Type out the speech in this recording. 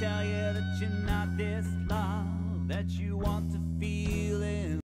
tell you that you're not this love that you want to feel.